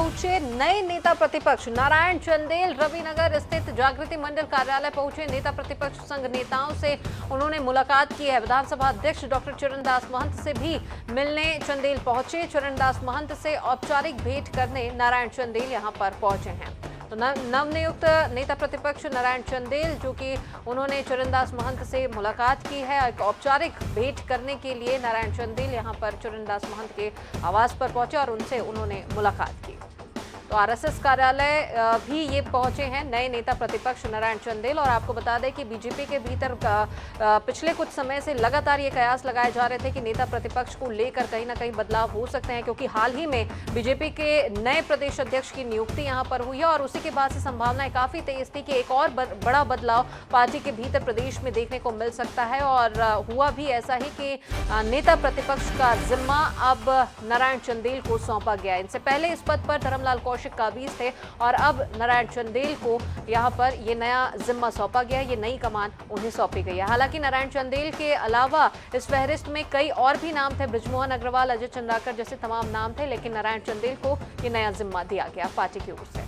पहुँचे नए नेता प्रतिपक्ष। नारायण चंदेल रविनगर स्थित जागृति मंडल कार्यालय पहुँचे नेता प्रतिपक्ष संघ नेताओं से। उन्होंने मुलाकात की है। विधानसभा अध्यक्ष डॉक्टर चरणदास महंत से भी मिलने चंदेल पहुँचे। चरणदास महंत से औपचारिक भेंट करने नारायण चंदेल यहाँ पर पहुँचे हैं। तो नवनियुक्त नेता प्रतिपक्ष नारायण चंदेल, जो कि उन्होंने चरणदास महंत से मुलाकात की है, एक औपचारिक भेंट करने के लिए नारायण चंदेल यहाँ पर चरणदास महंत के आवास पर पहुँचे और उनसे उन्होंने मुलाकात की। तो आरएसएस कार्यालय भी ये पहुँचे हैं, नए नेता प्रतिपक्ष नारायण चंदेल, और आपको बता दें कि बीजेपी के भीतर पिछले कुछ समय से लगातार ये कयास लगाए जा रहे थे कि नेता प्रतिपक्ष को लेकर कहीं ना कहीं बदलाव हो सकते हैं, क्योंकि हाल ही में बीजेपी के नए प्रदेश अध्यक्ष की नियुक्ति यहाँ पर हुई है, और उसी के बाद से संभावनाएँ काफ़ी तेज थी कि एक और बड़ा बदलाव पार्टी के भीतर प्रदेश में देखने को मिल सकता है, और हुआ भी ऐसा ही कि नेता प्रतिपक्ष का जिम्मा अब नारायण चंदेल को सौंपा गया इनसे पहले इस पद पर धर्मलाल कौशिक कौशिक काबीज थे और अब नारायण चंदेल को यहाँ पर ये नया जिम्मा सौंपा गया ये नई कमान उन्हें सौंपी गई है। हालाँकि नारायण चंदेल के अलावा इस फहरिस्त में कई और भी नाम थे, ब्रजमोहन अग्रवाल, अजय चंद्राकर जैसे तमाम नाम थे, लेकिन नारायण चंदेल को ये नया जिम्मा दिया गया। पार्टी की ओर से।